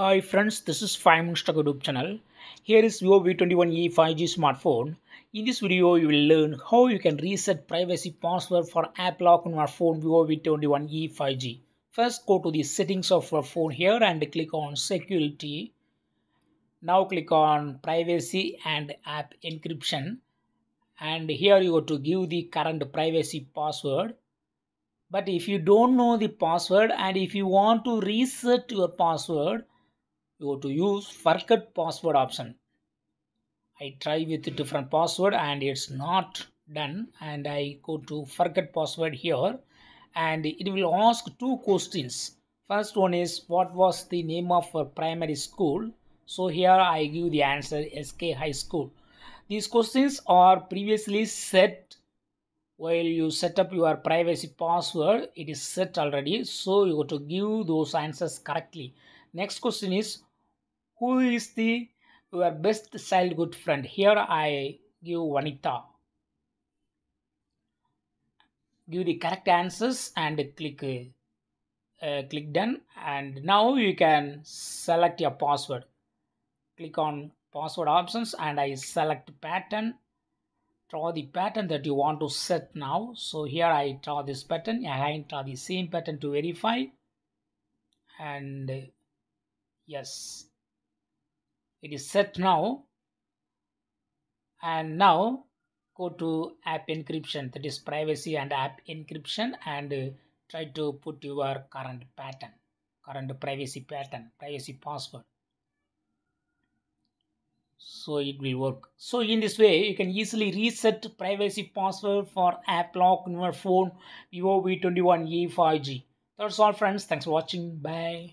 Hi friends, this is 5 Minutes YouTube channel. Here is Vivo V21e 5G smartphone. In this video, you will learn how you can reset privacy password for app lock on your phone Vivo V21e 5G. First, go to the settings of your phone here and click on security. Now click on privacy and app encryption. And here you go to give the current privacy password. But if you don't know the password and if you want to reset your password, you go to use forget password option. I try with different password and it's not done. And i go to forget password here. And it will ask two questions. First one is what was the name of a primary school? So here i give the answer sk high school. These questions are previously set. While you set up your privacy password it is set already. So you got to give those answers correctly. Next question is who is the your best childhood friend? Here i give vanita. Give the correct answers and click uh, click done. And now you can select your password. Click on password options and i select pattern. Draw the pattern that you want to set now. So here i draw this pattern. I draw the same pattern to verify. And yes it is set now. And now go to app encryption. That is privacy and app encryption and uh, try to put your current pattern current privacy pattern privacy password. So it will work. So in this way you can easily reset privacy password for app lock on your phone vivo v21e 5g that's all friends. Thanks for watching. Bye